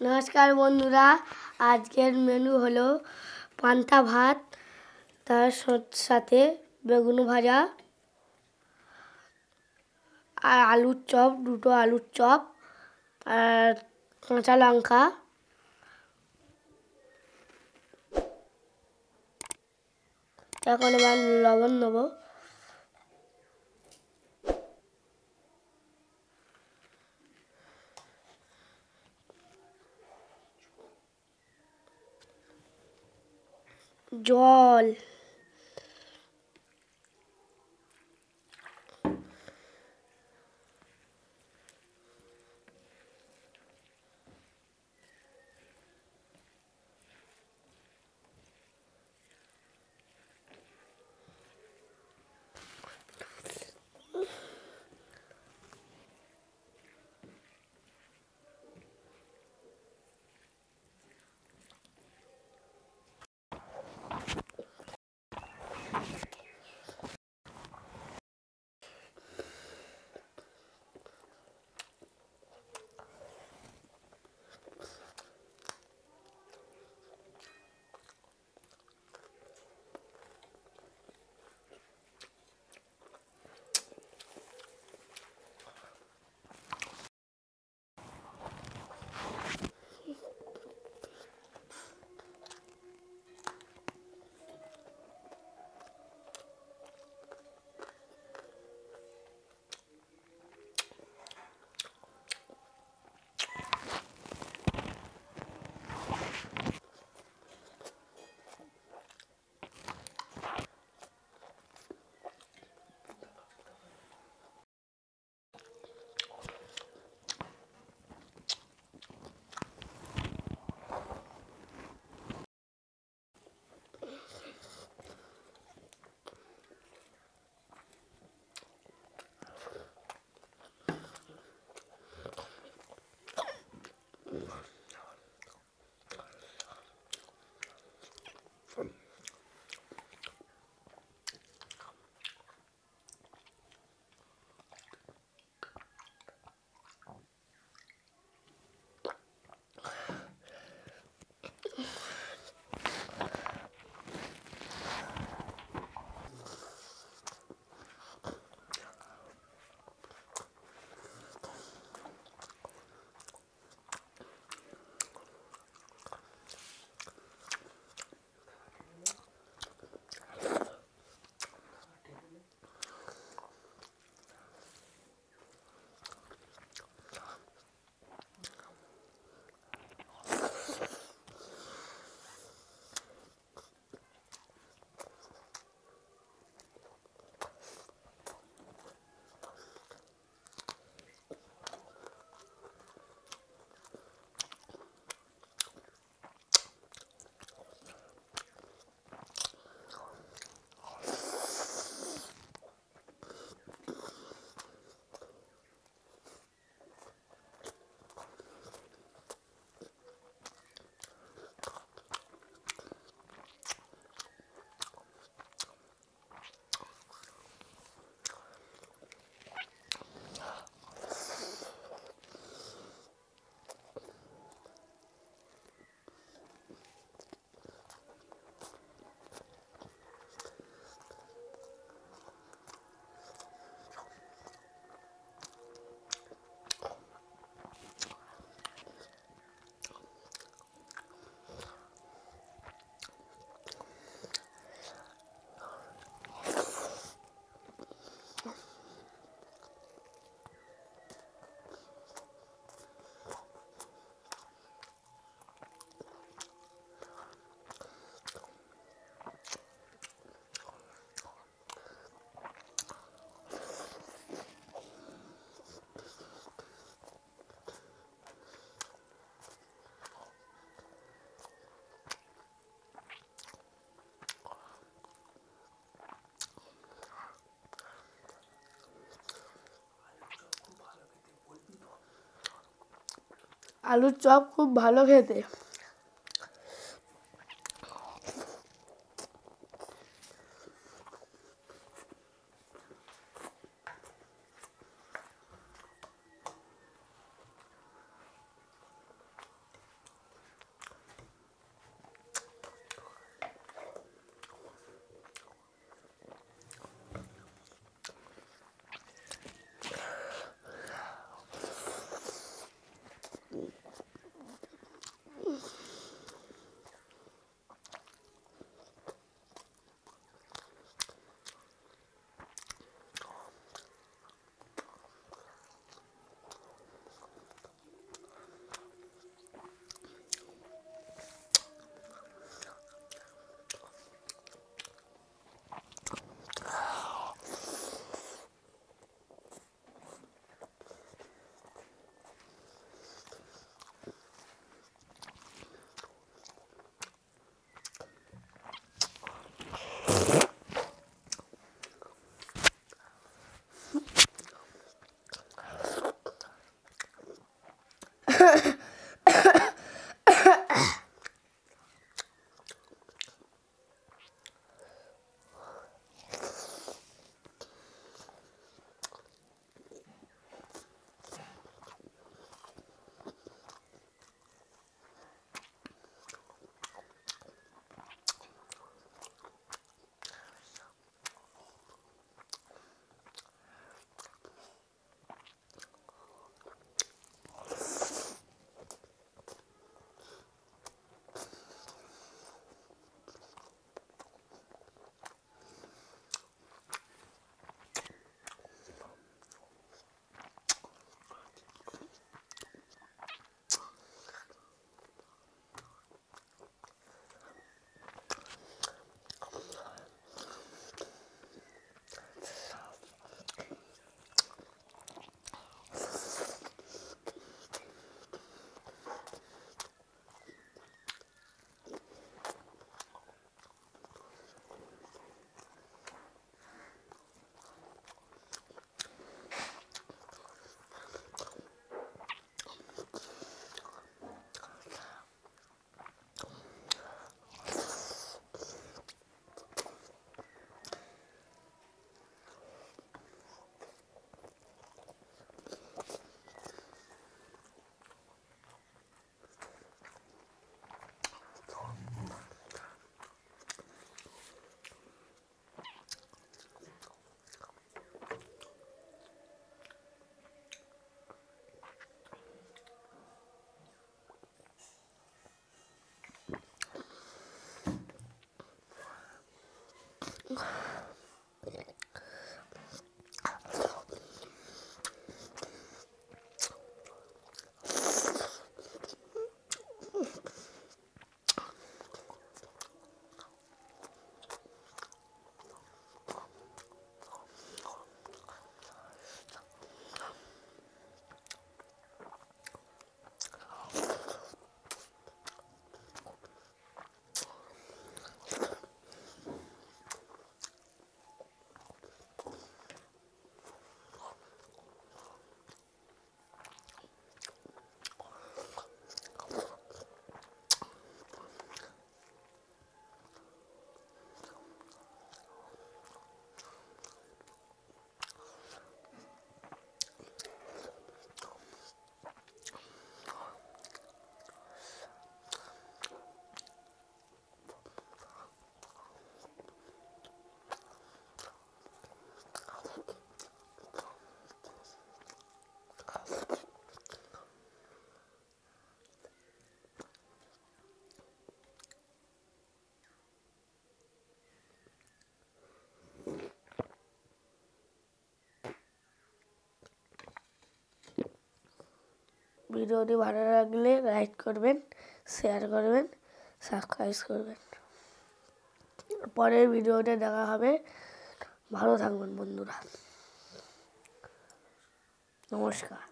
নমস্কার বন্ধুরা, আজকের মেনু হলো পান্তা ভাত, তার সাথে বেগুন ভাজা, আর আলুর চপ, দুটো আলুর চপ, আর কাঁচা লঙ্কা। এখন এবার লবণ দেবো। জল আলুর চপ খুব ভালো খেতে। ভিডিওটি ভালো লাগলে লাইক করবেন, শেয়ার করবেন, সাবস্ক্রাইব করবেন। পরের ভিডিওতে দেখা হবে। ভালো থাকবেন বন্ধুরা। নমস্কার।